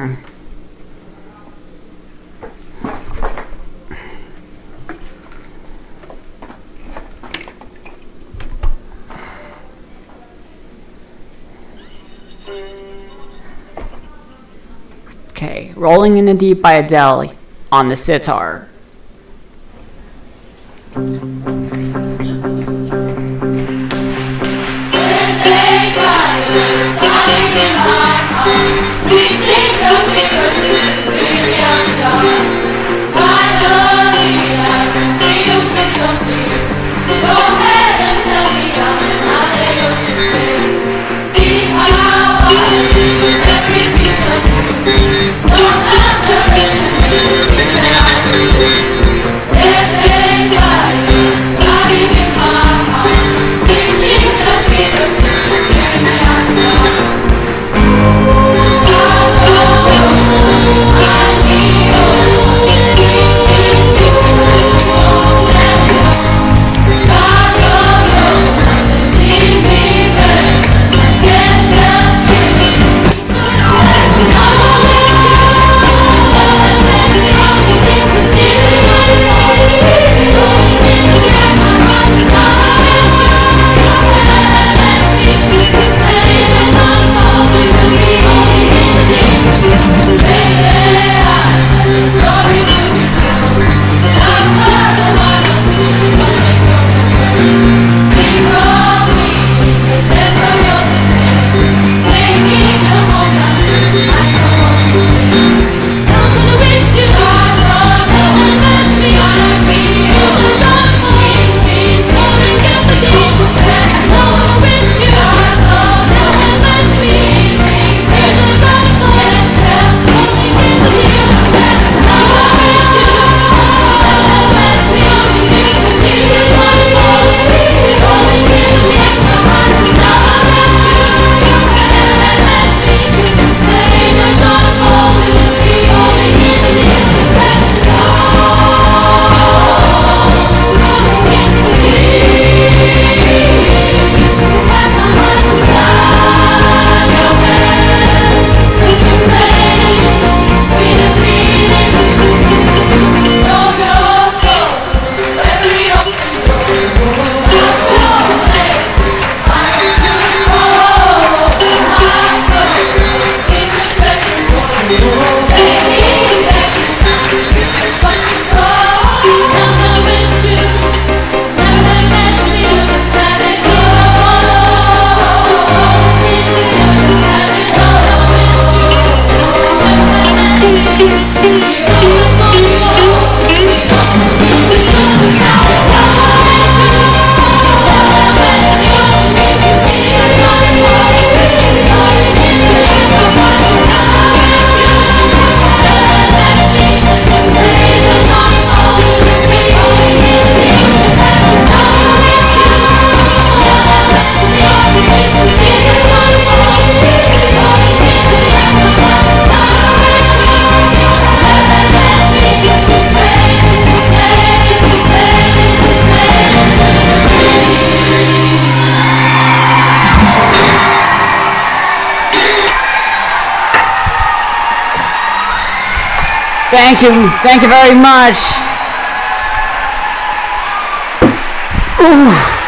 Okay, Rolling in the Deep by Adele on the sitar. Thank you. Thank you very much. Ooh.